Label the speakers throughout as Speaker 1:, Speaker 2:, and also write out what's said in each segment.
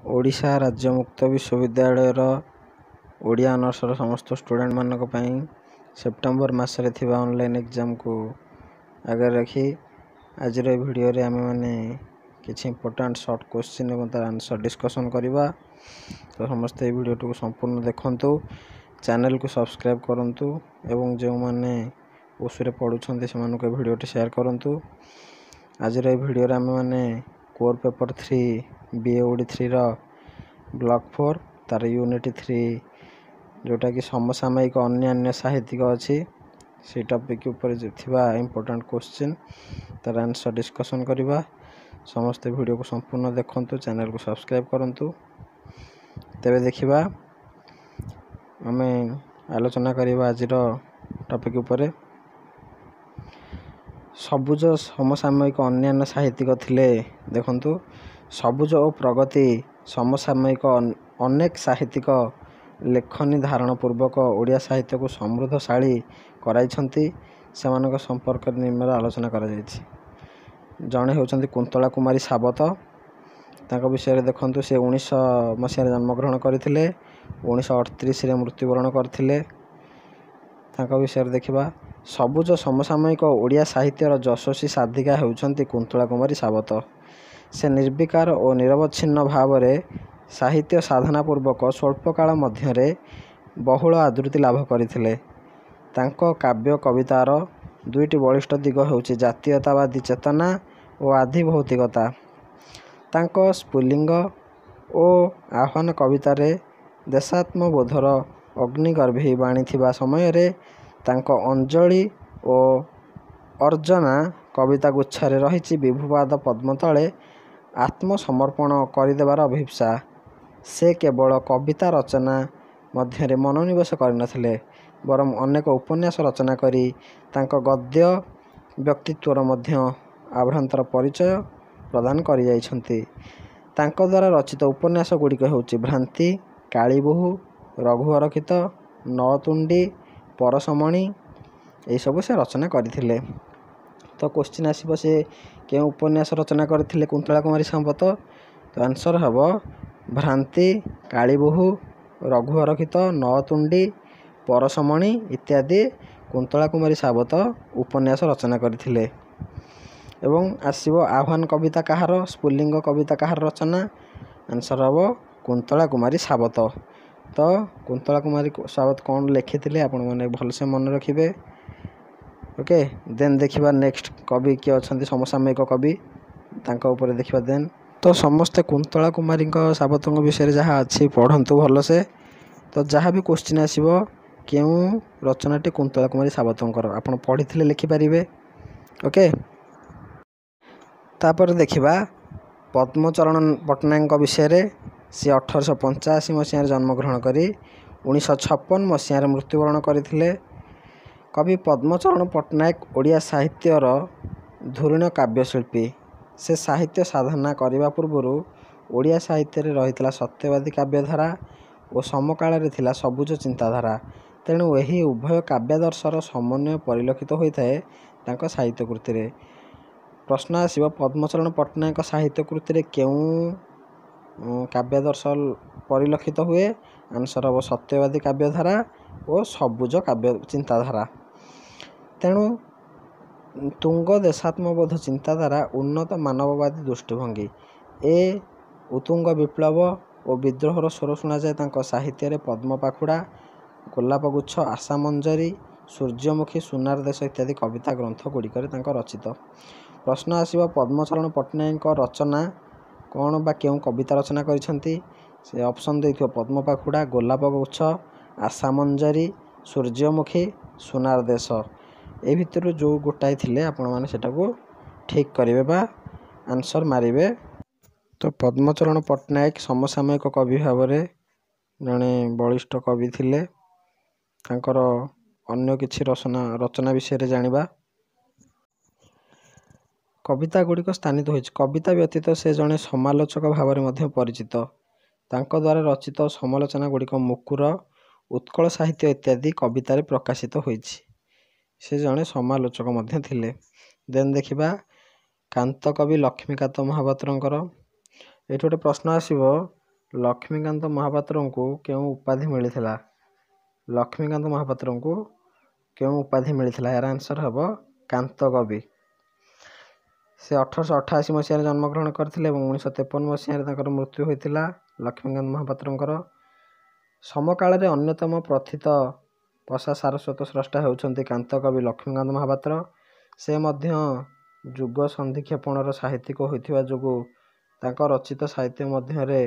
Speaker 1: ଓଡ଼ିଶା ରାଜ୍ୟ ମୁକ୍ତ ବିଶ୍ୱବିଦ୍ୟାଳୟର ଓଡ଼ିଆ ଅନର୍ସର ସମସ୍ତ ଷ୍ଟୁଡ଼େଣ୍ଟମାନଙ୍କ ପାଇଁ ସେପ୍ଟେମ୍ବର ମାସରେ ଥିବା ଅନଲାଇନ୍ ଏକ୍ଜାମ୍କୁ ଆଗରେ ରଖି ଆଜିର ଏ ଭିଡ଼ିଓରେ ଆମେମାନେ କିଛି ଇମ୍ପୋର୍ଟାଣ୍ଟ ସର୍ଟ କୋଶ୍ଚିନ୍ ଏବଂ ତା'ର ଆନ୍ସର୍ ଡିସ୍କସନ୍ କରିବା। ତ ସମସ୍ତେ ଏହି ଭିଡ଼ିଓଟିକୁ ସମ୍ପୂର୍ଣ୍ଣ ଦେଖନ୍ତୁ ଚ୍ୟାନେଲକୁ ସବସ୍କ୍ରାଇବ୍ କରନ୍ତୁ ଏବଂ ଯେଉଁମାନେ ଓସୁରେ ପଢ଼ୁଛନ୍ତି ସେମାନଙ୍କୁ ଏ ଭିଡ଼ିଓଟି ସେୟାର କରନ୍ତୁ। ଆଜିର ଏ ଭିଡ଼ିଓରେ ଆମେମାନେ core paper three B A ଓଡ଼ି ଥ୍ରୀର ବ୍ଲକ୍ ଫୋର୍ ତା'ର ୟୁନିଟ୍ ଥ୍ରୀ ଯେଉଁଟାକି ସମସାମୟିକ ଅନ୍ୟାନ୍ୟ ସାହିତ୍ୟିକ ଅଛି। ସେଇ ଟପିକ୍ ଉପରେ ଥିବା ଇମ୍ପୋର୍ଟାଣ୍ଟ କୋଶ୍ଚିନ୍ ତା'ର ଆନ୍ସର୍ ଡିସ୍କସନ୍ କରିବା। ସମସ୍ତେ ଭିଡ଼ିଓକୁ ସମ୍ପୂର୍ଣ୍ଣ ଦେଖନ୍ତୁ ଚ୍ୟାନେଲକୁ ସବସ୍କ୍ରାଇବ୍ କରନ୍ତୁ। ତେବେ ଦେଖିବା ଆମେ ଆଲୋଚନା କରିବା ଆଜିର ଟପିକ୍ ଉପରେ। ସବୁଜ ସମସାମୟିକ ଅନ୍ୟାନ୍ୟ ସାହିତ୍ୟିକ ଥିଲେ। ଦେଖନ୍ତୁ ସବୁଜ ଓ ପ୍ରଗତି ସମସାମୟିକ ଅନେକ ସାହିତ୍ୟିକ ଲେଖନୀ ଧାରଣ ପୂର୍ବକ ଓଡ଼ିଆ ସାହିତ୍ୟକୁ ସମୃଦ୍ଧଶାଳୀ କରାଇଛନ୍ତି। ସେମାନଙ୍କ ସମ୍ପର୍କରେ ନିମ୍ନରେ ଆଲୋଚନା କରାଯାଇଛି। ଜଣେ ହେଉଛନ୍ତି କୁନ୍ତଳା କୁମାରୀ ସାବତ। ତାଙ୍କ ବିଷୟରେ ଦେଖନ୍ତୁ ସେ ଉଣେଇଶହ ମସିହାରେ ଜନ୍ମଗ୍ରହଣ କରିଥିଲେ ଉଣେଇଶହ ଅଠତିରିଶରେ ମୃତ୍ୟୁବରଣ କରିଥିଲେ। ତାଙ୍କ ବିଷୟରେ ଦେଖିବା। ସବୁଜ ସମସାମୟିକ ଓଡ଼ିଆ ସାହିତ୍ୟର ଯଶସ୍ୱୀ ସାଧିକା ହେଉଛନ୍ତି କୁନ୍ତଳା କୁମାରୀ ସାବତ। ସେ ନିର୍ବିକାର ଓ ନିରବଚ୍ଛିନ୍ନ ଭାବରେ ସାହିତ୍ୟ ସାଧନା ପୂର୍ବକ ସ୍ୱଳ୍ପ କାଳ ମଧ୍ୟରେ ବହୁଳ ଆଦୃତି ଲାଭ କରିଥିଲେ। ତାଙ୍କ କାବ୍ୟ କବିତାର ଦୁଇଟି ବଳିଷ୍ଠ ଦିଗ ହେଉଛି ଜାତୀୟତାବାଦୀ ଚେତନା ଓ ଆଧିଭୌତିକତା। ତାଙ୍କ ସ୍ଫୁଲିଙ୍ଗ ଓ ଆହ୍ୱାନ କବିତାରେ ଦେଶାତ୍ମବୋଧର ଅଗ୍ନିଗର୍ଭୀ ବାଣୀ ଥିବା ସମୟରେ ତାଙ୍କ ଅଞ୍ଜଳି ଓ ଅର୍ଚ୍ଚନା କବିତାଗୁଚ୍ଛରେ ରହିଛି ବିଭୁପାଦ ପଦ୍ମ ତଳେ ଆତ୍ମସମର୍ପଣ କରିଦେବାର ଅଭିପ୍ସା। ସେ କେବଳ କବିତା ରଚନା ମଧ୍ୟରେ ମନୋନିବେଶ କରିନଥିଲେ ବରଂ ଅନେକ ଉପନ୍ୟାସ ରଚନା କରି ତାଙ୍କ ଗଦ୍ୟ ବ୍ୟକ୍ତିତ୍ୱର ମଧ୍ୟ ଆଭ୍ୟନ୍ତର ପରିଚୟ ପ୍ରଦାନ କରିଯାଇଛନ୍ତି। ତାଙ୍କ ଦ୍ୱାରା ରଚିତ ଉପନ୍ୟାସ ଗୁଡ଼ିକ ହେଉଛି ଭ୍ରାନ୍ତି କାଳୀବୋହୂ ରଘୁଅରକ୍ଷିତ ନଅତୁଣ୍ଡି ପରଶମଣି ଏହିସବୁ ସେ ରଚନା କରିଥିଲେ। ତ କୋଶ୍ଚିନ୍ ଆସିବ ସେ କେଉଁ ଉପନ୍ୟାସ ରଚନା କରିଥିଲେ? କୁନ୍ତଳା କୁମାରୀ ସାବତ ତ ଆନ୍ସର୍ ହେବ ଭ୍ରାନ୍ତି କାଳୀବୋହୂ ରଘୁଅରକ୍ଷିତ ନଅତୁଣ୍ଡି ପରଶମଣି ଇତ୍ୟାଦି କୁନ୍ତଳା କୁମାରୀ ସାବତ ଉପନ୍ୟାସ ରଚନା କରିଥିଲେ। ଏବଂ ଆସିବ ଆହ୍ୱାନ କବିତା କାହାର? ସ୍ଫୁଲିଙ୍ଗ କବିତା କାହାର ରଚନା? ଆନ୍ସର୍ ହେବ କୁନ୍ତଳା କୁମାରୀ ସାବତ। ତ କୁନ୍ତଳା କୁମାରୀ ସାବତ କ'ଣ ଲେଖିଥିଲେ ଆପଣମାନେ ଭଲସେ ମନେ ରଖିବେ? ଓକେ ଦେନ୍ ଦେଖିବା ନେକ୍ସଟ କବି କିଏ ଅଛନ୍ତି ସମସାମୟିକ କବି ତାଙ୍କ ଉପରେ ଦେଖିବା ଦେନ୍ ତ ସମସ୍ତେ କୁନ୍ତଳା କୁମାରୀଙ୍କ ସାବତଙ୍କ ବିଷୟରେ ଯାହା ଅଛି ପଢ଼ନ୍ତୁ ଭଲସେ। ତ ଯାହା ବି କୋଶ୍ଚିନ୍ ଆସିବ କେଉଁ ରଚନାଟି କୁନ୍ତଳା କୁମାରୀ ସାବତଙ୍କର? ଆପଣ ପଢ଼ିଥିଲେ ଲେଖିପାରିବେ। ଓକେ ତାପରେ ଦେଖିବା ପଦ୍ମଚରଣ ପଟ୍ଟନାୟକଙ୍କ ବିଷୟରେ। ସେ ଅଠରଶହ ପଞ୍ଚାଅଶୀ ମସିହାରେ ଜନ୍ମଗ୍ରହଣ କରି ଉଣେଇଶହ ଛପନ ମସିହାରେ ମୃତ୍ୟୁବରଣ କରିଥିଲେ। କବି ପଦ୍ମଚରଣ ପଟ୍ଟନାୟକ ଓଡ଼ିଆ ସାହିତ୍ୟର ଧୁରୀଣ କାବ୍ୟଶିଳ୍ପୀ। ସେ ସାହିତ୍ୟ ସାଧନା କରିବା ପୂର୍ବରୁ ଓଡ଼ିଆ ସାହିତ୍ୟରେ ରହିଥିଲା ସତ୍ୟବାଦୀ କାବ୍ୟଧାରା ଓ ସମକାଳରେ ଥିଲା ସବୁଜ ଚିନ୍ତାଧାରା। ତେଣୁ ଏହି ଉଭୟ କାବ୍ୟାଦର୍ଶର ସମନ୍ୱୟ ପରିଲକ୍ଷିତ ହୋଇଥାଏ ତାଙ୍କ ସାହିତ୍ୟ କୃତିରେ। ପ୍ରଶ୍ନ ଆସିବ ପଦ୍ମଚରଣ ପଟ୍ଟନାୟକ ସାହିତ୍ୟ କୃତିରେ କେଉଁ କାବ୍ୟାଦର୍ଶ ପରିଲକ୍ଷିତ ହୁଏ। ଆନ୍ସର୍ ହେବ ସତ୍ୟବାଦୀ କାବ୍ୟଧାରା ଓ ସବୁଜ କାବ୍ୟ ଚିନ୍ତାଧାରା। ତେଣୁ ତୁଙ୍ଗ ଦେଶାତ୍ମବୋଧ ଚିନ୍ତାଧାରା ଉନ୍ନତ ମାନବବାଦୀ ଦୃଷ୍ଟିଭଙ୍ଗୀ। ଏ ଉତ୍ତୁଙ୍ଗ ବିପ୍ଳବ ଓ ବିଦ୍ରୋହର ସ୍ୱର ଶୁଣାଯାଏ ତାଙ୍କ ସାହିତ୍ୟରେ ପଦ୍ମ ପାଖୁଡ଼ା ଗୋଲାପଗୁଚ୍ଛ ଆଶାମଞ୍ଜରୀ ସୂର୍ଯ୍ୟମୁଖୀ ସୁନାର ଦେଶ ଇତ୍ୟାଦି କବିତା ଗ୍ରନ୍ଥ ଗୁଡ଼ିକରେ ତାଙ୍କ ରଚିତ। ପ୍ରଶ୍ନ ଆସିବ ପଦ୍ମଚରଣ ପଟ୍ଟନାୟକଙ୍କ ରଚନା କ'ଣ ବା କେଉଁ କବିତା ରଚନା କରିଛନ୍ତି? ସେ ଅପସନ୍ ଦେଇଥିବ ପଦ୍ମ ପାଖୁଡ଼ା ଗୋଲାପଗୁଚ୍ଛ ଆଶାମଞ୍ଜରୀ ସୂର୍ଯ୍ୟମୁଖୀ ସୁନାର ଦେଶ। ଏ ଭିତରୁ ଯେଉଁ ଗୋଟାଏ ଥିଲେ ଆପଣମାନେ ସେଟାକୁ ଠିକ୍ କରିବେ ବା ଆନ୍ସର୍ ମାରିବେ। ତ ପଦ୍ମଚରଣ ପଟ୍ଟନାୟକ ସମସାମୟିକ କବି ଭାବରେ ଜଣେ ବଳିଷ୍ଠ କବି ଥିଲେ। ତାଙ୍କର ଅନ୍ୟ କିଛି ରଚନା ରଚନା ବିଷୟରେ ଜାଣିବା। କବିତା ଗୁଡ଼ିକ ସ୍ଥାନିତ ହୋଇଛି। କବିତା ବ୍ୟତୀତ ସେ ଜଣେ ସମାଲୋଚକ ଭାବରେ ମଧ୍ୟ ପରିଚିତ। ତାଙ୍କ ଦ୍ୱାରା ରଚିତ ସମାଲୋଚନା ଗୁଡ଼ିକ ମୁକୁର ଉତ୍କଳ ସାହିତ୍ୟ ଇତ୍ୟାଦି କବିତାରେ ପ୍ରକାଶିତ ହୋଇଛି। ସେ ଜଣେ ସମାଲୋଚକ ମଧ୍ୟ ଥିଲେ। ଦେନ୍ ଦେଖିବା କାନ୍ତ କବି ଲକ୍ଷ୍ମୀକାନ୍ତ ମହାପାତ୍ରଙ୍କର। ଏଇଠି ଗୋଟେ ପ୍ରଶ୍ନ ଆସିବ ଲକ୍ଷ୍ମୀକାନ୍ତ ମହାପାତ୍ରଙ୍କୁ କେଉଁ ଉପାଧି ମିଳିଥିଲା? ଲକ୍ଷ୍ମୀକାନ୍ତ ମହାପାତ୍ରଙ୍କୁ କେଉଁ ଉପାଧି ମିଳିଥିଲା? ଏହାର ଆନ୍ସର ହେବ କାନ୍ତକବି। ସେ ଅଠରଶହ ଅଠାଅଶୀ ମସିହାରେ ଜନ୍ମଗ୍ରହଣ କରିଥିଲେ ଏବଂ ଉଣେଇଶହ ତେପନ ମସିହାରେ ତାଙ୍କର ମୃତ୍ୟୁ ହୋଇଥିଲା। ଲକ୍ଷ୍ମୀକାନ୍ତ ମହାପାତ୍ରଙ୍କର ସମକାଳରେ ଅନ୍ୟତମ ପ୍ରଥିତ ପଶା ସାରସ୍ୱତ ସ୍ରଷ୍ଟା ହେଉଛନ୍ତି କାନ୍ତକବି ଲକ୍ଷ୍ମୀକାନ୍ତ ମହାପାତ୍ର। ସେ ମଧ୍ୟ ଯୁଗ ସନ୍ଧିକ୍ଷେପଣର ସାହିତ୍ୟିକ ହୋଇଥିବା ଯୋଗୁଁ ତାଙ୍କ ରଚିତ ସାହିତ୍ୟ ମଧ୍ୟରେ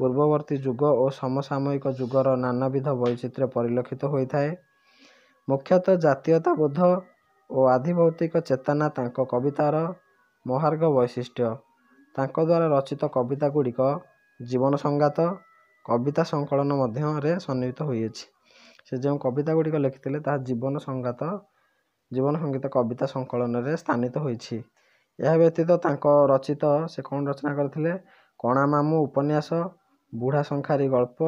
Speaker 1: ପୂର୍ବବର୍ତ୍ତୀ ଯୁଗ ଓ ସମସାମୟିକ ଯୁଗର ନାନାବିଧ ବୈଚିତ୍ର୍ୟ ପରିଲକ୍ଷିତ ହୋଇଥାଏ। ମୁଖ୍ୟତଃ ଜାତୀୟତାବୋଧ ଓ ଆଧିଭୌତିକ ଚେତନା ତାଙ୍କ କବିତାର ମହାର୍ଘ ବୈଶିଷ୍ଟ୍ୟ। ତାଙ୍କ ଦ୍ୱାରା ରଚିତ କବିତା ଗୁଡ଼ିକ ଜୀବନ ସଂଗାତ କବିତା ସଂକଳନ ମଧ୍ୟରେ ସନ୍ନିହିତ ହୋଇଅଛି। ସେ ଯେଉଁ କବିତା ଗୁଡ଼ିକ ଲେଖିଥିଲେ ତାହା ଜୀବନ ସଂଗାତ ଜୀବନ ସଙ୍ଗୀତ କବିତା ସଂକଳନରେ ସ୍ଥାନିତ ହୋଇଛି। ଏହା ବ୍ୟତୀତ ତାଙ୍କ ରଚିତ ସେ କ'ଣ ରଚନା କରିଥିଲେ? କଣା ମାମୁଁ ଉପନ୍ୟାସ ବୁଢ଼ା ଶଙ୍ଖାରୀ ଗଳ୍ପ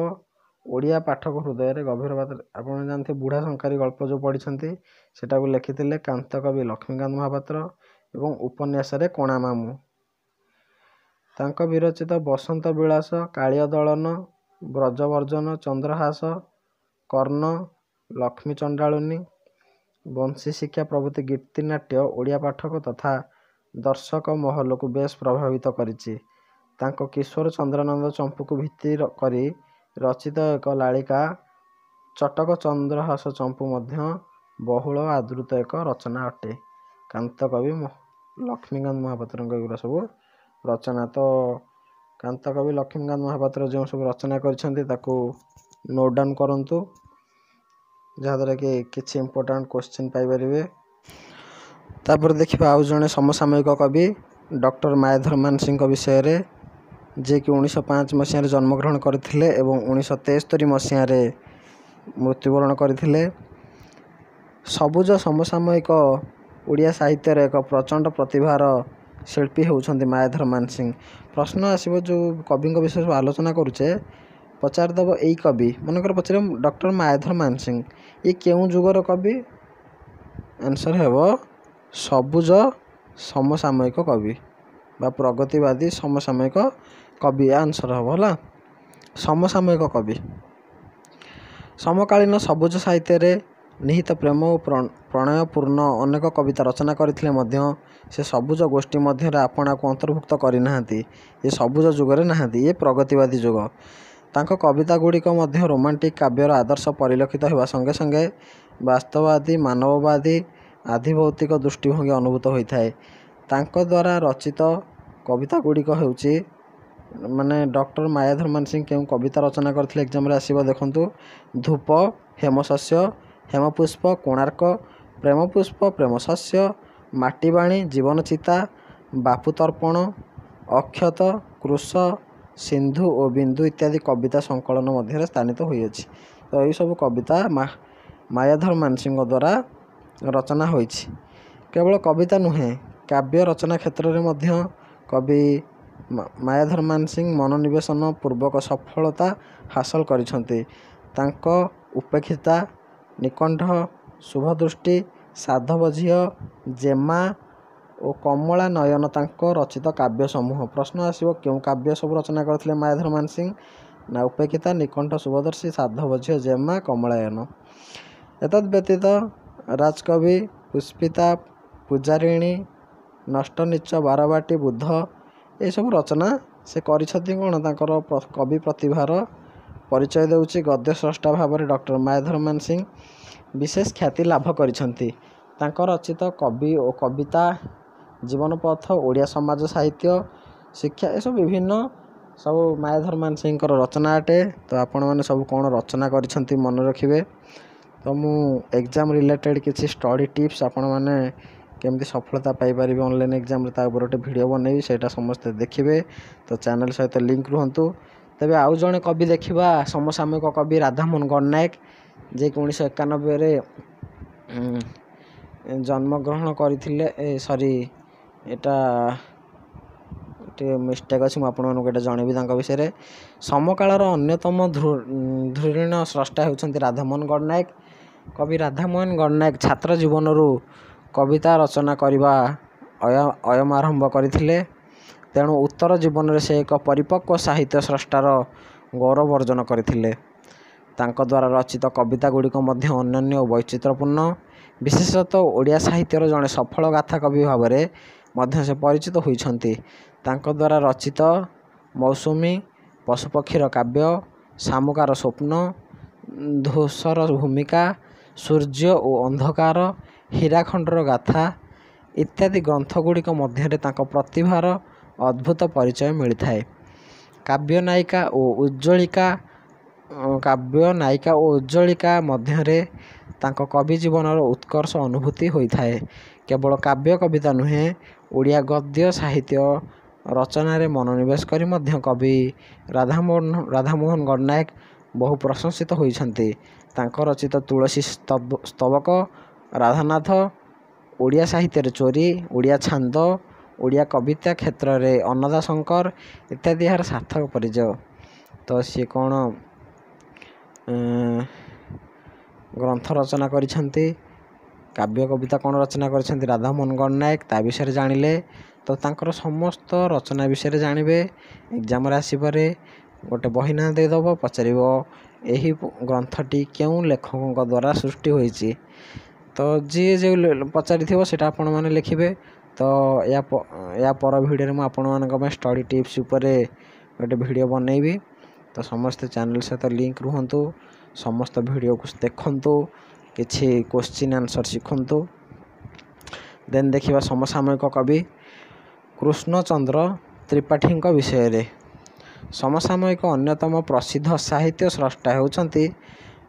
Speaker 1: ଓଡ଼ିଆ ପାଠକ ହୃଦୟରେ ଗଭୀର ଆପଣ ଜାଣିଥିବେ ବୁଢ଼ା ଶଙ୍ଖାରୀ ଗଳ୍ପ ଯେଉଁ ପଢ଼ିଛନ୍ତି ସେଟାକୁ ଲେଖିଥିଲେ କାନ୍ତକବି ଲକ୍ଷ୍ମୀକାନ୍ତ ମହାପାତ୍ର। ଏବଂ ଉପନ୍ୟାସରେ କଣା ମାମୁଁ ତାଙ୍କ ବିରଚିତ ବସନ୍ତ ବିଳାସ କାଳିୟ ଦଳନ ବ୍ରଜବର୍ଜନ ଚନ୍ଦ୍ରହାସ କର୍ଣ୍ଣ ଲକ୍ଷ୍ମୀ ଚଣ୍ଡାଳୁନୀ ବଂଶୀ ଶିକ୍ଷା ପ୍ରଭୃତି ଗୀତିନାଟ୍ୟ ଓଡ଼ିଆ ପାଠକ ତଥା ଦର୍ଶକ ମହଲକୁ ବେଶ ପ୍ରଭାବିତ କରିଛି। ତାଙ୍କ କିଶୋର ଚନ୍ଦ୍ରାନନ୍ଦ ଚମ୍ପୁକୁ ଭିତ୍ତି କରି ରଚିତ ଏକ ଲାଳିକା ଚଟକ ଚନ୍ଦ୍ରହାସ ଚମ୍ପୁ ମଧ୍ୟ ବହୁଳ ଆଦୃତ ଏକ ରଚନା ଅଟେ। କାନ୍ତକବି ଲକ୍ଷ୍ମୀକାନ୍ତ ମହାପାତ୍ରଙ୍କ ଏଗୁଡ଼ା ସବୁ। ରଚନା ତ କାନ୍ତକବି ଲକ୍ଷ୍ମୀକାନ୍ତ ମହାପାତ୍ର ଯେଉଁ ସବୁ ରଚନା କରିଛନ୍ତି ତାକୁ ନୋଟ୍ ଡାଉନ୍ କରନ୍ତୁ। ଯାହାଦ୍ୱାରା କି କିଛି ଇମ୍ପୋର୍ଟାଣ୍ଟ କୋଶ୍ଚିନ୍ ପାଇପାରିବେ। ତାପରେ ଦେଖିବା ଆଉ ଜଣେ ସମସାମୟିକ କବି ଡକ୍ଟର ମାୟାଧର ମାନସିଂଙ୍କ ବିଷୟରେ ଯିଏକି ଉଣେଇଶହ ପାଞ୍ଚ ମସିହାରେ ଜନ୍ମଗ୍ରହଣ କରିଥିଲେ ଏବଂ ଉଣେଇଶହ ତେସ୍ତରୀ ମସିହାରେ ମୃତ୍ୟୁବରଣ କରିଥିଲେ। ସବୁଜ ସମସାମୟିକ ଓଡ଼ିଆ ସାହିତ୍ୟରେ ଏକ ପ୍ରଚଣ୍ଡ ପ୍ରତିଭାର ଶିଳ୍ପୀ ହେଉଛନ୍ତି ମାୟାଧର ମାନସିଂ ପ୍ରଶ୍ନ ଆସିବ ଯେଉଁ କବିଙ୍କ ବିଷୟରେ ସବୁ ଆଲୋଚନା କରୁଛେ ପଚାରିଦେବ ଏଇ କବି। ମନେକର ପଚାରିବ ଡକ୍ଟର ମାୟାଧର ମାନସିଂ ଇଏ କେଉଁ ଯୁଗର କବି? ଆନ୍ସର୍ ହେବ ସବୁଜ ସମସାମୟିକ କବି ବା ପ୍ରଗତିବାଦୀ ସମସାମୟିକ କବି। ଆନ୍ସର୍ ହେବ ହେଲା ସମସାମୟିକ କବି। ସମକାଳୀନ ସବୁଜ ସାହିତ୍ୟରେ ନିହିତ ପ୍ରେମ ଓ ପ୍ରଣୟପୂର୍ଣ୍ଣ ଅନେକ କବିତା ରଚନା କରିଥିଲେ ମଧ୍ୟ ସେ ସବୁଜ ଗୋଷ୍ଠୀ ମଧ୍ୟରେ ଆପଣାକୁ ଅନ୍ତର୍ଭୁକ୍ତ କରିନାହାନ୍ତି। ଏ ସବୁଜ ଯୁଗରେ ନାହାନ୍ତି ଏ ପ୍ରଗତିବାଦୀ ଯୁଗ। ତାଙ୍କ କବିତା ଗୁଡ଼ିକ ମଧ୍ୟ ରୋମାଣ୍ଟିକ୍ କାବ୍ୟର ଆଦର୍ଶ ପରିଲକ୍ଷିତ ହେବା ସଙ୍ଗେ ସଙ୍ଗେ ବାସ୍ତବବାଦୀ ମାନବବାଦୀ ଆଧିଭୌତିକ ଦୃଷ୍ଟିଭଙ୍ଗୀ ଅନୁଭୂତ ହୋଇଥାଏ। ତାଙ୍କ ଦ୍ୱାରା ରଚିତ କବିତା ଗୁଡ଼ିକ ହେଉଛି ମାନେ ଡକ୍ଟର ମାୟାଧର ମାନସିଂ କେଉଁ କବିତା ରଚନା କରିଥିଲେ ଏକ୍ଜାମ୍ରେ ଆସିବ ଦେଖନ୍ତୁ ଧୂପ ହେମଶସ୍ୟ ହେମପୁଷ୍ପ କୋଣାର୍କ ପ୍ରେମପୁଷ୍ପ ପ୍ରେମଶସ୍ୟ ମାଟିବାଣୀ ଜୀବନଚିତା ବାପୁତର୍ପଣ ଅକ୍ଷତ କୃଶ ସିନ୍ଧୁ ଓ ବିନ୍ଦୁ ଇତ୍ୟାଦି କବିତା ସଂକଳନ ମଧ୍ୟରେ ସ୍ଥାନିତ ହୋଇଅଛି। ତ ଏହିସବୁ କବିତା ମାୟାଧର ମାନସିଂଙ୍କ ଦ୍ୱାରା ରଚନା ହୋଇଛି। କେବଳ କବିତା ନୁହେଁ କାବ୍ୟ ରଚନା କ୍ଷେତ୍ରରେ ମଧ୍ୟ କବି ମାୟାଧର ମାନସିଂ ମନୋନିବେଶନ ପୂର୍ବକ ସଫଳତା ହାସଲ କରିଛନ୍ତି। ତାଙ୍କ ଉପେକ୍ଷିତା ନିକଣ୍ଠ ଶୁଭଦୃଷ୍ଟି ସାଧବ ଝିଅ ଜେମା ଓ କମଳା ନୟନ ତାଙ୍କ ରଚିତ କାବ୍ୟ ସମୂହ ପ୍ରଶ୍ନ ଆସିବ କେଉଁ କାବ୍ୟ ସବୁ ରଚନା କରିଥିଲେ ମାୟାଧର ମାନସିଂ ନା ଉପେକ୍ଷିତା ନିକଣ୍ଠ ଶୁଭଦର୍ଶୀ ସାଧବ ଝିଅ ଜେମା କମଳାୟନ? ଏତଦ୍ ବ୍ୟତୀତ ରାଜକବି ପୁଷ୍ପିତା ପୂଜାରିଣୀ ନଷ୍ଟନୀଚ ବାରବାଟୀ ବୁଦ୍ଧ ଏସବୁ ରଚନା ସେ କରିଛନ୍ତି କ'ଣ? ତାଙ୍କର କବି ପ୍ରତିଭାର ପରିଚୟ ଦେଉଛି ଗଦ୍ୟ ସ୍ରଷ୍ଟା ଭାବରେ ଡକ୍ଟର ମାୟାଧର ମାନସିଂ ବିଶେଷ ଖ୍ୟାତି ଲାଭ କରିଛନ୍ତି। ତାଙ୍କ ରଚିତ କବି ଓ କବିତା ଜୀବନପଥ ଓଡ଼ିଆ ସମାଜ ସାହିତ୍ୟ ଶିକ୍ଷା ଏସବୁ ବିଭିନ୍ନ ସବୁ ମାୟାଧର ମାନସିଂଙ୍କର ରଚନା ଅଟେ। ତ ଆପଣମାନେ ସବୁ କ'ଣ ରଚନା କରିଛନ୍ତି ମନେ ରଖିବେ? ତ ମୁଁ ଏକ୍ଜାମ୍ ରିଲେଟେଡ଼୍ କିଛି ଷ୍ଟଡ଼ି ଟିପ୍ସ ଆପଣମାନେ କେମିତି ସଫଳତା ପାଇପାରିବେ ଅନଲାଇନ୍ ଏକ୍ଜାମ୍ରେ ତା ଉପରେ ଗୋଟେ ଭିଡ଼ିଓ ବନେଇବି ସେଇଟା ସମସ୍ତେ ଦେଖିବେ। ତ ଚ୍ୟାନେଲ୍ ସହିତ ଲିଙ୍କ୍ ରୁହନ୍ତୁ। ତେବେ ଆଉ ଜଣେ କବି ଦେଖିବା ସମସାମୟିକ କବି ରାଧାମୋହନ ଗଡ଼ନାୟକ ଯିଏକି ଉଣେଇଶହ ଏକାନବେରେ ଜନ୍ମଗ୍ରହଣ କରିଥିଲେ ଏ ସରି ଏଇଟା ଟିକେ ମିଷ୍ଟେକ୍ ଅଛି ମୁଁ ଆପଣମାନଙ୍କୁ ଏଇଟା ଜଣେଇବି ତାଙ୍କ ବିଷୟରେ। ସମକାଳର ଅନ୍ୟତମ ଧୃରୀଣ ସ୍ରଷ୍ଟା ହେଉଛନ୍ତି ରାଧାମୋହନ ଗଡ଼ନାୟକ କବି ରାଧାମୋହନ ଗଡ଼ନାୟକ ଛାତ୍ର ଜୀବନରୁ କବିତା ରଚନା କରିବା ଅୟମ ଆରମ୍ଭ କରିଥିଲେ। ତେଣୁ ଉତ୍ତର ଜୀବନରେ ସେ ଏକ ପରିପକ୍ୱ ସାହିତ୍ୟ ସ୍ରଷ୍ଟାର ଗୌରବ ଅର୍ଜନ କରିଥିଲେ। ତାଙ୍କ ଦ୍ୱାରା ରଚିତ କବିତା ଗୁଡ଼ିକ ମଧ୍ୟ ଅନନ୍ୟ ଓ ବୈଚିତ୍ର୍ୟପୂର୍ଣ୍ଣ। ବିଶେଷତଃ ଓଡ଼ିଆ ସାହିତ୍ୟର ଜଣେ ସଫଳ ଗାଥା କବି ଭାବରେ ମଧ୍ୟ ସେ ପରିଚିତ ହୋଇଛନ୍ତି। ତାଙ୍କ ଦ୍ୱାରା ରଚିତ ମୌସୁମୀ, ପଶୁପକ୍ଷୀର କାବ୍ୟ, ଶାମୁକାର ସ୍ୱପ୍ନ, ଧୂସର ଭୂମିକା, ସୂର୍ଯ୍ୟ ଓ ଅନ୍ଧକାର, ହୀରାଖଣ୍ଡର ଗାଥା ଇତ୍ୟାଦି ଗ୍ରନ୍ଥ ଗୁଡ଼ିକ ମଧ୍ୟରେ ତାଙ୍କ ପ୍ରତିଭାର ଅଦ୍ଭୁତ ପରିଚୟ ମିଳିଥାଏ। କାବ୍ୟ ନାୟିକା ଓ ଉଜ୍ଜ୍ୱଳିକା କାବ୍ୟ ନାୟିକା ଓ ଉଜ୍ଜ୍ୱଳିକା ମଧ୍ୟରେ ତାଙ୍କ କବି ଜୀବନର ଉତ୍କର୍ଷ ଅନୁଭୂତି ହୋଇଥାଏ। କେବଳ କାବ୍ୟ କବିତା ନୁହେଁ, ଓଡ଼ିଆ ଗଦ୍ୟ ସାହିତ୍ୟ ରଚନାରେ ମନୋନିବେଶ କରି ମଧ୍ୟ କବି ରାଧାମୋହନ ଗଡ଼ନାୟକ ବହୁ ପ୍ରଶଂସିତ ହୋଇଛନ୍ତି। ତାଙ୍କ ରଚିତ ତୁଳସୀ ସ୍ତବକ, ରାଧାନାଥ, ଓଡ଼ିଆ ସାହିତ୍ୟରେ ଚୋରୀ, ଓଡ଼ିଆ ଛାନ୍ଦ, ଓଡ଼ିଆ କବିତା କ୍ଷେତ୍ରରେ ଅନ୍ନଦା ଶଙ୍କର ଇତ୍ୟାଦି ଏହାର ସାର୍ଥକ ପରିଚୟ। ତ ସିଏ କ'ଣ ଗ୍ରନ୍ଥ ରଚନା କରିଛନ୍ତି, କାବ୍ୟ କବିତା କ'ଣ ରଚନା କରିଛନ୍ତି ରାଧାମୋହନ ଗଡ଼ନାୟକ ତା ବିଷୟରେ ଜାଣିଲେ। ତ ତାଙ୍କର ସମସ୍ତ ରଚନା ବିଷୟରେ ଜାଣିବେ। ଏକ୍ଜାମରେ ଆସିପାରେ ଗୋଟେ ବହି ନାଁ ଦେଇଦେବ ପଚାରିବ ଏହି ଗ୍ରନ୍ଥଟି କେଉଁ ଲେଖକଙ୍କ ଦ୍ୱାରା ସୃଷ୍ଟି ହୋଇଛି। ତ ଯିଏ ଯେଉଁ ପଚାରିଥିବ ସେଇଟା ଆପଣମାନେ ଲେଖିବେ। ତ ୟା ୟା ପର ଭିଡ଼ିଓରେ ମୁଁ ଆପଣମାନଙ୍କ ପାଇଁ ଷ୍ଟଡ଼ି ଟିପ୍ସ ଉପରେ ଗୋଟେ ଭିଡ଼ିଓ ବନେଇବି। ତ ସମସ୍ତେ ଚ୍ୟାନେଲ୍ ସହିତ ଲିଙ୍କ ରୁହନ୍ତୁ। ସମସ୍ତ ଭିଡ଼ିଓକୁ ଦେଖନ୍ତୁ। କିଛି କୋଶ୍ଚିନ୍ ଆନ୍ସର୍ ଶିଖନ୍ତୁ। ଦେନ୍ ଦେଖିବା ସମସାମୟିକ କବି କୃଷ୍ଣଚନ୍ଦ୍ର ତ୍ରିପାଠୀଙ୍କ ବିଷୟରେ। ସମସାମୟିକ ଅନ୍ୟତମ ପ୍ରସିଦ୍ଧ ସାହିତ୍ୟ ସ୍ରଷ୍ଟା ହେଉଛନ୍ତି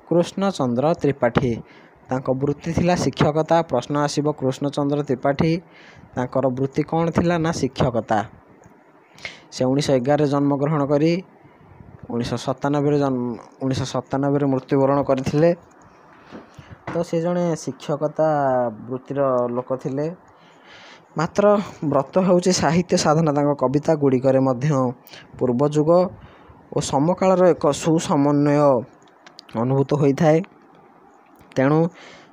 Speaker 1: କୃଷ୍ଣଚନ୍ଦ୍ର ତ୍ରିପାଠୀ। ତାଙ୍କ ବୃତ୍ତି ଥିଲା ଶିକ୍ଷକତା। ପ୍ରଶ୍ନ ଆସିବ କୃଷ୍ଣଚନ୍ଦ୍ର ତ୍ରିପାଠୀ ତାଙ୍କର ବୃତ୍ତି କ'ଣ ଥିଲା ନା ଶିକ୍ଷକତା। ସେ ଉଣେଇଶହ ଏଗାରରେ ଜନ୍ମଗ୍ରହଣ କରି ଉଣେଇଶହ ସତାନବେରେ ଉଣେଇଶହ ସତାନବେରେ ମୃତ୍ୟୁବରଣ କରିଥିଲେ। ତ ସେ ଜଣେ ଶିକ୍ଷକତା ବୃତ୍ତିର ଲୋକ ଥିଲେ। ମାତ୍ର ବ୍ରତ ହେଉଛି ସାହିତ୍ୟ ସାଧନା ତାଙ୍କ କବିତା ଗୁଡ଼ିକରେ ମଧ୍ୟ ପୂର୍ବ ଯୁଗ ଓ ସମକାଳର ଏକ ସୁସମନ୍ୱୟ ଅନୁଭୂତ ହୋଇଥାଏ। ତେଣୁ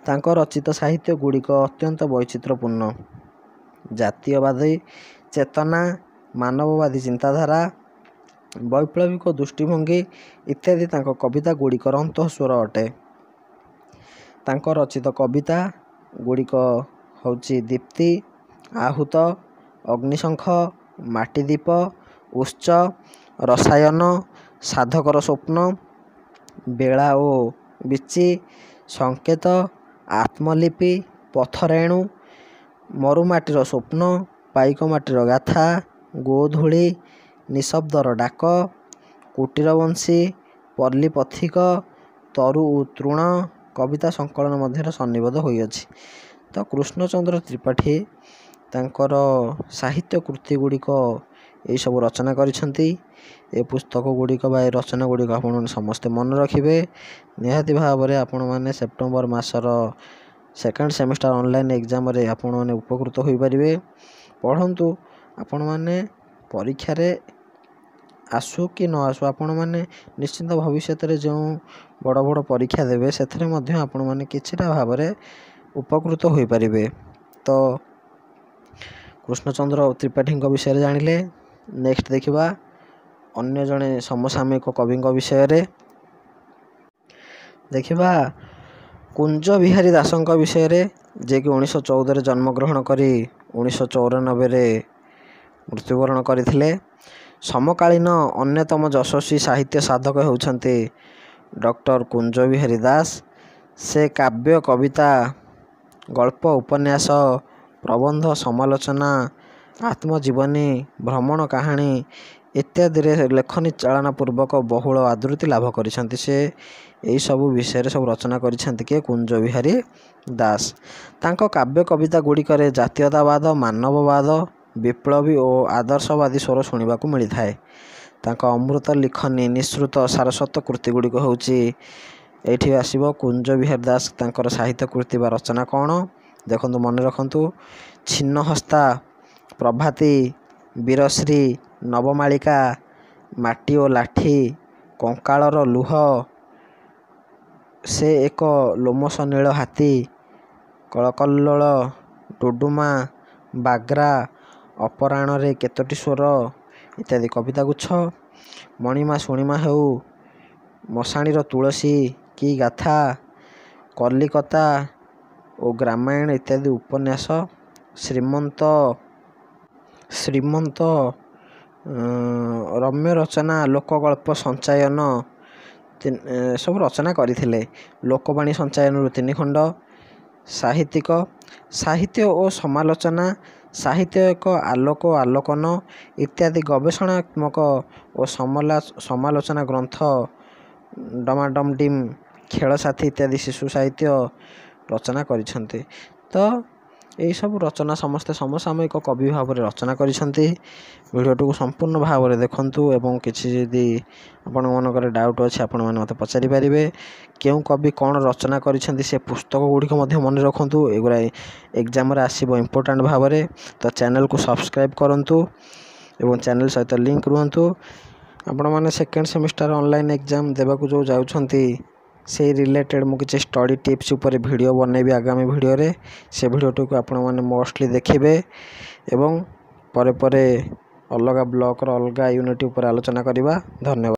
Speaker 1: ତାଙ୍କ ରଚିତ ସାହିତ୍ୟ ଗୁଡ଼ିକ ଅତ୍ୟନ୍ତ ବୈଚିତ୍ର୍ୟପୂର୍ଣ୍ଣ। ଜାତୀୟବାଦୀ ଚେତନା, ମାନବବାଦୀ ଚିନ୍ତାଧାରା, ବୈପ୍ଳବିକ ଦୃଷ୍ଟିଭଙ୍ଗୀ ଇତ୍ୟାଦି ତାଙ୍କ କବିତା ଗୁଡ଼ିକର ଅନ୍ତଃସ୍ୱର ଅଟେ। ତାଙ୍କ ରଚିତ କବିତା ଗୁଡ଼ିକ ହେଉଛି ଦୀପ୍ତି, ଆହୂତ, ଅଗ୍ନିଶଙ୍ଖ, ମାଟିଦୀପ, ଉତ୍ସ, ରସାୟନ, ସାଧକର ସ୍ୱପ୍ନ, ବେଳା ଓ ବୀଚି, ସଙ୍କେତ, ଆତ୍ମଲିପି, ପଥରେଣୁ, ମରୁମାଟିର ସ୍ୱପ୍ନ, ପାଇକ ମାଟିର ଗାଥା, ଗୋଧୂଳି, ନିଶବ୍ଦର ଡାକ, କୁଟୀରବଂଶୀ, ପଲ୍ଲୀ ପଥିକ, ତରୁ ତୃଣ କବିତା ସଂକଳନ ମଧ୍ୟରେ ସନ୍ନିବଦ୍ଧ ହୋଇଅଛି। ତ କୃଷ୍ଣଚନ୍ଦ୍ର ତ୍ରିପାଠୀ ତାଙ୍କର ସାହିତ୍ୟ କୃତି ଗୁଡ଼ିକ ଏହିସବୁ ରଚନା କରିଛନ୍ତି। ଏ ପୁସ୍ତକ ଗୁଡ଼ିକ ବା ଏ ରଚନା ଗୁଡ଼ିକ ଆପଣମାନେ ସମସ୍ତେ ମନେ ରଖିବେ। ନିହାତି ଭାବରେ ଆପଣମାନେ ସେପ୍ଟେମ୍ବର ମାସର ସେକେଣ୍ଡ ସେମିଷ୍ଟାର ଅନଲାଇନ୍ ଏକ୍ଜାମରେ ଆପଣମାନେ ଉପକୃତ ହୋଇପାରିବେ। ପଢ଼ନ୍ତୁ ଆପଣମାନେ ପରୀକ୍ଷାରେ ଆସୁ କି ନ ଆସୁ ଆପଣମାନେ ନିଶ୍ଚିନ୍ତ ଭବିଷ୍ୟତରେ ଯେଉଁ ବଡ଼ ବଡ଼ ପରୀକ୍ଷା ଦେବେ ସେଥିରେ ମଧ୍ୟ ଆପଣମାନେ କିଛିଟା ଭାବରେ ଉପକୃତ ହୋଇପାରିବେ। ତ କୃଷ୍ଣଚନ୍ଦ୍ର ତ୍ରିପାଠୀଙ୍କ ବିଷୟରେ ଜାଣିଲେ। ନେକ୍ସଟ ଦେଖିବା ଅନ୍ୟ ଜଣେ ସମସାମୟିକ କବିଙ୍କ ବିଷୟରେ। ଦେଖିବା କୁଞ୍ଜ ବିହାରୀ ଦାସଙ୍କ ବିଷୟରେ ଯିଏକି ଉଣେଇଶହ ଚଉଦରେ ଜନ୍ମଗ୍ରହଣ କରି ଉଣେଇଶହ ଚଉରାନବେରେ ମୃତ୍ୟୁବରଣ କରିଥିଲେ। ସମକାଳୀନ ଅନ୍ୟତମ ଯଶସ୍ୱୀ ସାହିତ୍ୟ ସାଧକ ହେଉଛନ୍ତି ଡକ୍ଟର କୁଞ୍ଜ ବିହାରୀ ଦାସ। ସେ କାବ୍ୟ, କବିତା, ଗଳ୍ପ, ଉପନ୍ୟାସ, ପ୍ରବନ୍ଧ, ସମାଲୋଚନା, ଆତ୍ମଜୀବନୀ, ଭ୍ରମଣ କାହାଣୀ ଇତ୍ୟାଦିରେ ଲେଖନୀ ଚାଳନା ପୂର୍ବକ ବହୁଳ ଆଦୃତି ଲାଭ କରିଛନ୍ତି। ସେ ଏହିସବୁ ବିଷୟରେ ସବୁ ରଚନା କରିଛନ୍ତି କିଏ କୁଞ୍ଜ ବିହାରୀ ଦାସ। ତାଙ୍କ କାବ୍ୟ କବିତା ଗୁଡ଼ିକରେ ଜାତୀୟତାବାଦ, ମାନବବାଦ, ବିପ୍ଳବୀ ଓ ଆଦର୍ଶବାଦୀ ସ୍ୱର ଶୁଣିବାକୁ ମିଳିଥାଏ। ତାଙ୍କ ଅମୃତ ଲିଖନୀ ନିଃସୃତ ସାରସ୍ୱତ କୃତି ଗୁଡ଼ିକ ହେଉଛି ଏଇଠି ଆସିବ କୁଞ୍ଜ ବିହାରୀ ଦାସ ତାଙ୍କର ସାହିତ୍ୟ କୃତି ବା ରଚନା କ'ଣ ଦେଖନ୍ତୁ ମନେ ରଖନ୍ତୁ ଛିନ୍ନହସ୍ତା, ପ୍ରଭାତୀ, ବୀରଶ୍ରୀ, ନବମାଳିକା, ମାଟି ଓ ଲାଠି, କଙ୍କାଳର ଲୁହ, ସେ ଏକ ଲୋମଶ ନୀଳ ହାତୀ, କଳକଲ୍ଲୋଳ, ଡୁଡୁମା, ବାଗ୍ରା, ଅପରାହ୍ନରେ କେତୋଟି ସ୍ୱର ଇତ୍ୟାଦି କବିତା ଗୁଚ୍ଛ। ମଣିମା ଶୁଣିମା ହେଉ ମଶାଣିର ତୁଳସୀ କି ଗାଥା କଲିକତା ଓ ଗ୍ରାମାୟଣ ଇତ୍ୟାଦି ଉପନ୍ୟାସ ଶ୍ରୀମନ୍ତ ଶ୍ରୀମନ୍ତ ରମ୍ୟ ରଚନା ଲୋକଗଳ୍ପ ସଞ୍ଚାୟନ ସବୁ ରଚନା କରିଥିଲେ। ଲୋକବାଣୀ ସଞ୍ଚାୟନରୁ ତିନି ଖଣ୍ଡ। ସାହିତ୍ୟିକ ସାହିତ୍ୟ ଓ ସମାଲୋଚନା ସାହିତ୍ୟ ଏକ ଆଲୋକ ଆଲୋକନ ଇତ୍ୟାଦି ଗବେଷଣାତ୍ମକ ଓ ସମାଲୋଚନା ଗ୍ରନ୍ଥ ଡମାଡମ ଡିମ୍ ଖେଳ ସାଥୀ ଇତ୍ୟାଦି ଶିଶୁ ସାହିତ୍ୟ ରଚନା କରିଛନ୍ତି। ତ ଏହିସବୁ ରଚନା ସମସ୍ତେ ସମସାମୟିକ କବି ଭାବରେ ରଚନା କରିଛନ୍ତି। ଭିଡ଼ିଓଟିକୁ ସମ୍ପୂର୍ଣ୍ଣ ଭାବରେ ଦେଖନ୍ତୁ ଏବଂ କିଛି ଯଦି ଆପଣମାନଙ୍କର ଡାଉଟ୍ ଅଛି ଆପଣମାନେ ମୋତେ ପଚାରି ପାରିବେ କେଉଁ କବି କ'ଣ ରଚନା କରିଛନ୍ତି ସେ ପୁସ୍ତକ ଗୁଡ଼ିକ ମଧ୍ୟ ମନେ ରଖନ୍ତୁ। ଏଗୁଡ଼ା ଏକ୍ଜାମ୍ରେ ଆସିବ ଇମ୍ପୋର୍ଟାଣ୍ଟ ଭାବରେ। ତ ଚ୍ୟାନେଲ୍କୁ ସବସ୍କ୍ରାଇବ୍ କରନ୍ତୁ ଏବଂ ଚ୍ୟାନେଲ୍ ସହିତ ଲିଙ୍କ୍ ରୁହନ୍ତୁ। ଆପଣମାନେ ସେକେଣ୍ଡ ସେମିଷ୍ଟାର ଅନଲାଇନ୍ ଏକ୍ଜାମ୍ ଦେବାକୁ ଯେଉଁ ଯାଉଛନ୍ତି ସେଇ ରିଲେଟେଡ଼୍ ମୁଁ କିଛି ଷ୍ଟଡ଼ି ଟିପ୍ସ ଉପରେ ଭିଡ଼ିଓ ବନେଇବି ଆଗାମୀ ଭିଡ଼ିଓରେ ସେ ଭିଡ଼ିଓଟିକୁ ଆପଣମାନେ ମୋଷ୍ଟଲି ଦେଖିବେ ଏବଂ ପରେ ପରେ ଅଲଗା ବ୍ଲକ୍ର ଅଲଗା ୟୁନିଟ୍ ଉପରେ ଆଲୋଚନା କରିବା। ଧନ୍ୟବାଦ।